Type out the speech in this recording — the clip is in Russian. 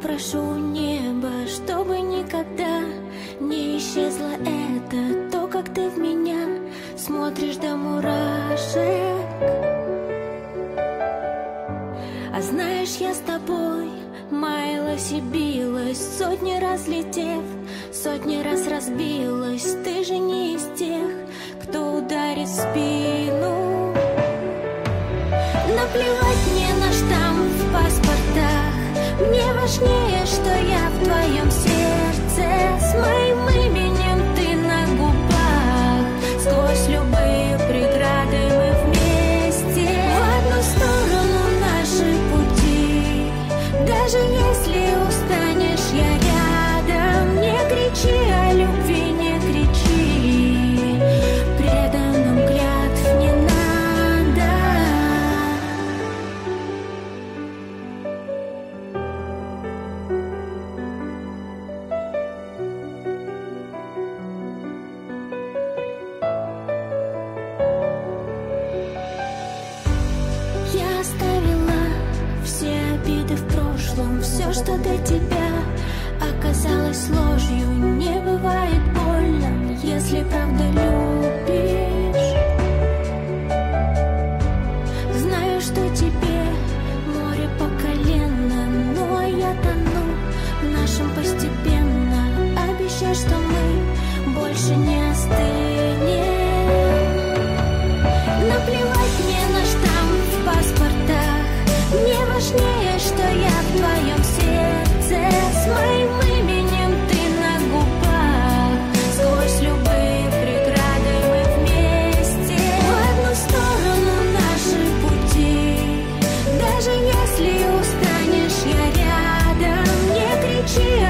подниму глаза, попрошу у неба, чтобы никогда не исчезло это, то, как ты в меня смотришь до мурашек. А знаешь, я с тобой маялась и билась, сотни раз летев, сотни раз разбилась. Ты же не из тех, кто ударит в спину. Наплевать мне Мне прошлом. Все, что до тебя оказалось ложью Не бывает больно, если правда любишь. Знаю, что тебе море по колено а я тону в нашем постепенно. Обещай, что мы больше не остынем если устанешь, я рядом. Не кричи